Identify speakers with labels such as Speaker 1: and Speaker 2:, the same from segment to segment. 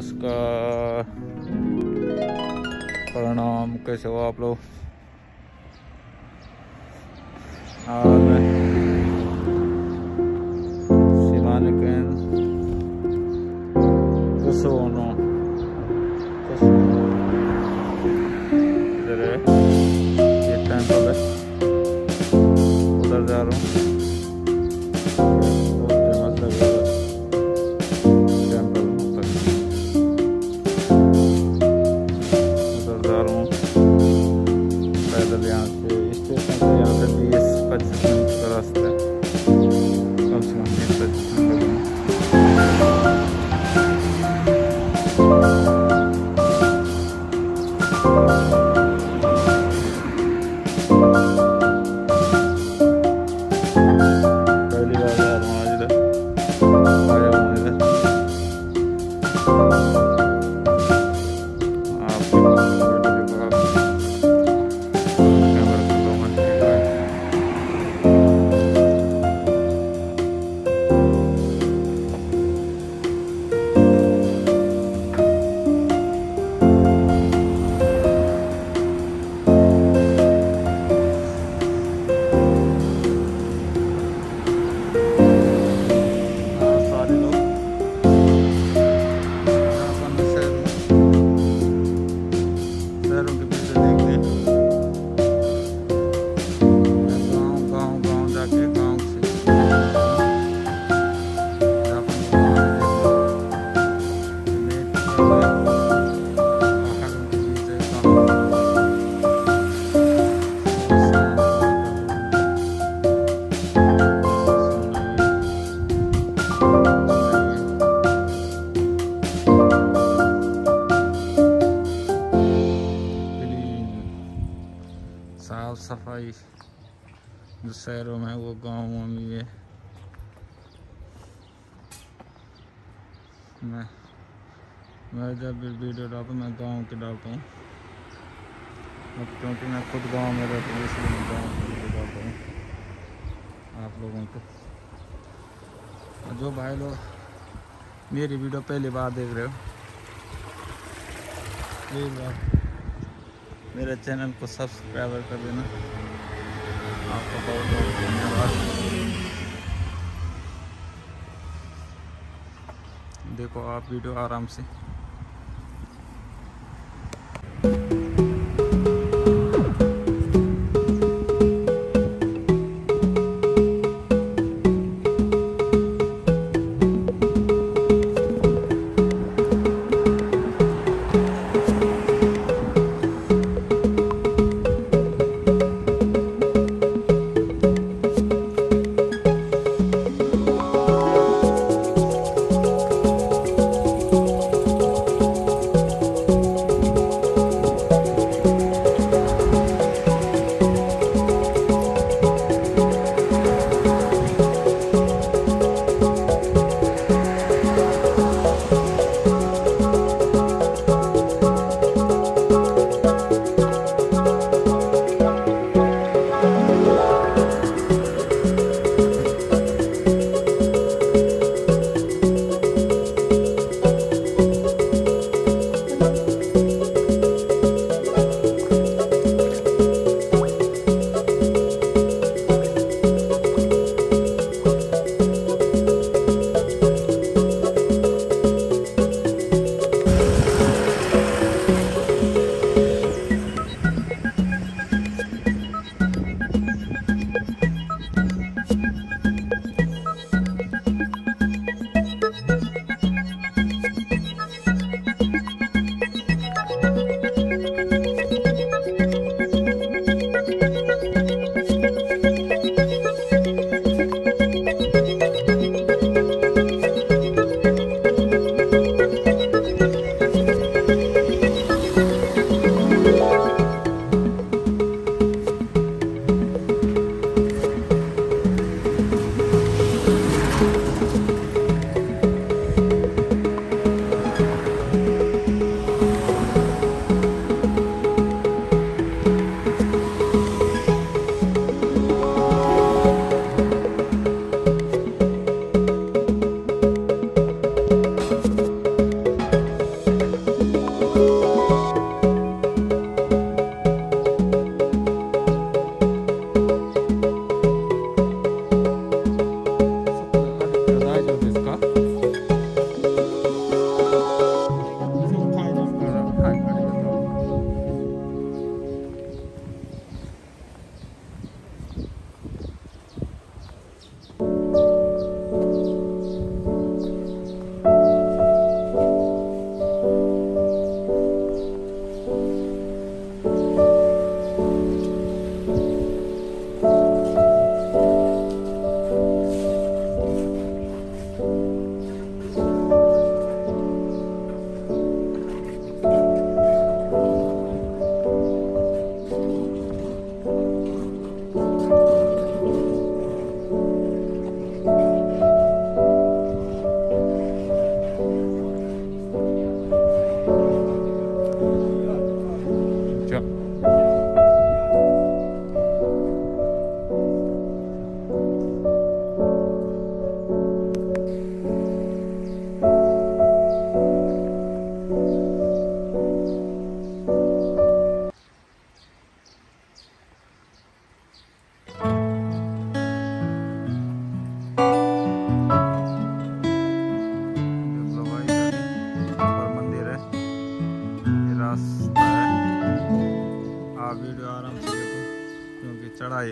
Speaker 1: नमस्कार। प्रणाम कैसे हो आप लोग? Simanikén Kosovo साफ़ सफ़ाई जो शहरों में वो गाँवों में भी है मैं मैं जब भी वीडियो डालता हूँ, मैं गाँव के डालता हूँ। क्योंकि मैं खुद गाँव में रहता हूँ, इसलिए मैं गाँव की वीडियो डालता हूँ आप लोगों को। जो भाई लोग मेरी वीडियो पहली बार देख रहे हो मेरे चैनल को सब्सक्राइब कर देना। आपका बहुत बहुत धन्यवाद। देखो, आप वीडियो आराम से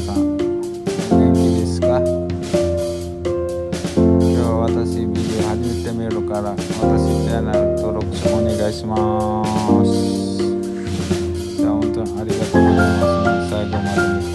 Speaker 1: 皆さんお元気ですか？今日は私ビデオ始めてみるから私チャンネル登録お願いします。じゃあ本当にありがとうございます。最後まで